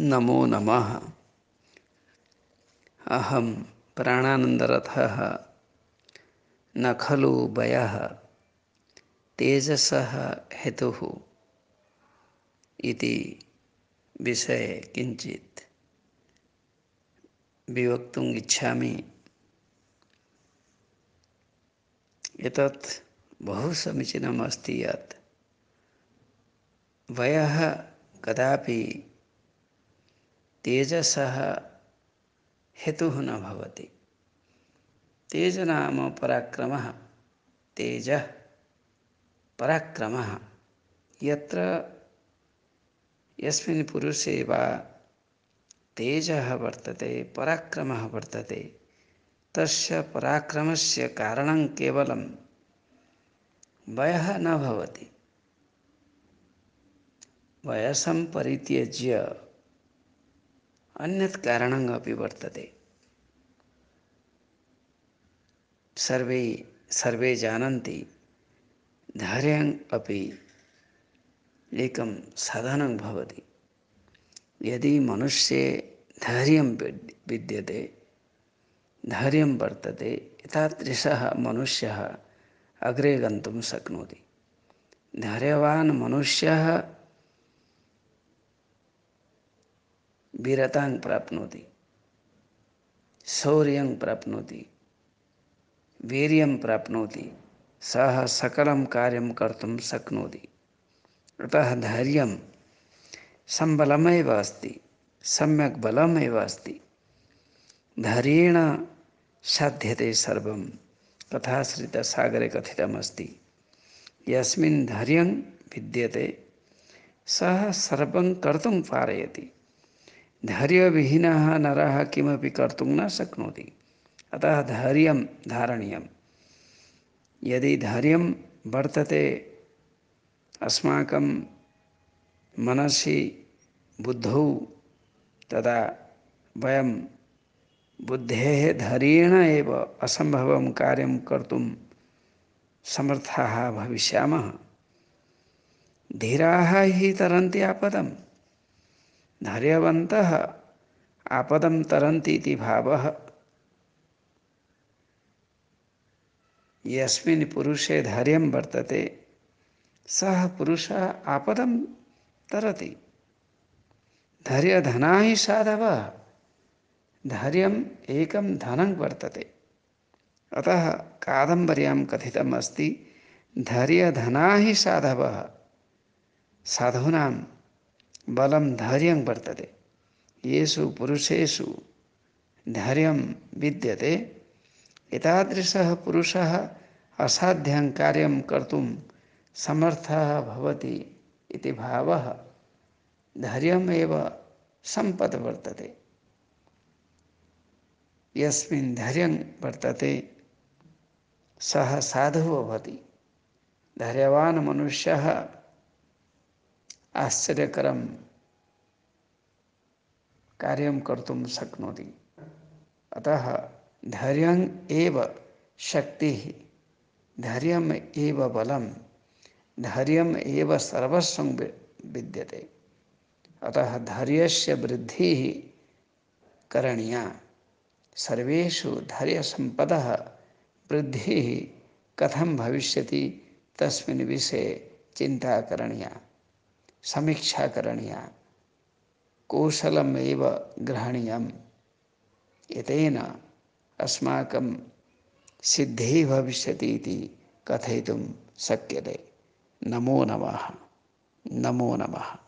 नमो नमः। अहम प्राणानन्दरथः। न खलु वयः तेजसः हेतुः। विषये किञ्चित् विवक्तुम् इच्छामि। एतत् बहु समीचीनम् अस्ति यत्। वयः कदापि तेजसः हेतुः न भवति। तेज नाम पराक्रमः, तेजः पराक्रमः। यत्र यस्मिन् पुरुषे वा तेजः वर्तते, पराक्रमः वर्तते, तस्य पराक्रमस्य कारणं केवलं वयः न भवति। वयसं परित्यज्य अन्यत् कारणम् अपि वर्तते। सर्वे सर्वे जानन्ति, धैर्यम् अपि एकं साधनं भवति। यदि मनुष्ये धैर्यं विद्यते, धैर्यं वर्तते, एतादृशः मनुष्यः अग्रे गन्तुं शक्नोति। धैर्यवान् मनुष्यः वीरतां प्राप्नोति शौर्यं प्राप्नोति वीर्यं प्राप्नोति सः सकलं कार्यं कर्तुं शक्नोति अतः धैर्यं सम्बलमेव अस्ति, सम्यक् बलमेव अस्ति। धैर्येण साध्यते सर्वं, तथा श्रितसागरे कथितमस्ति। यस्मिन् धैर्यं विद्यते, सः सर्वं कर्तुं पारयति। धैर्यविहीनः नरः किमपि कर्तुं न शक्नोति। अतः धैर्यं धारणीयं यदि धैर्यं वर्तते, अस्माकं मनसि बुद्धौ तदा वयं बुद्धेः धैर्येण एव असम्भवं कार्यं कर्तुं समर्थाः भविष्यामः। धीराः हि तरन्ति आपदम्। धैर्यवन्तः। आपदं तरन्ति इति भावः। यस्मिन् पुरुषे धैर्यं वर्तते, सः पुरुषः आपदं तरति। धैर्यधना हि साधवः, धैर्यम् एकं धनं वर्तते। अतः कादम्बर्यां कथितम् अस्ति, धैर्यधना हि साधवः। साधूनां बलं धैर्यं वर्तते। येषु पुरुषेषु धैर्यं विद्यते। एतादृशः पुरुषः असाध्यं कार्यं कर्तुं समर्थः भवति इति भावः धैर्यमेव सम्पत् वर्तते। यस्मिन् धैर्यं वर्तते, सः साधुः भवति। धैर्यवान् मनुष्यः आश्चर्यकरं कार्यं कर्तुं शक्नोति। अतः धैर्यम् एव शक्तिः, धैर्यम् एव बलं धैर्यम् एव सर्वस्वं विद्यते। अतः धैर्यस्य वृद्धिः करणीया। सर्वेषु धैर्यसम्पदः वृद्धिः कथं भविष्यति तस्मिन् विषये चिन्ता करणीया। समीक्षा करणीया कौशलमेव ग्रहणीय एतेन अस्माकं सिद्धिः भविष्यति इति शक्यते। नमो नमः। नमो नमः।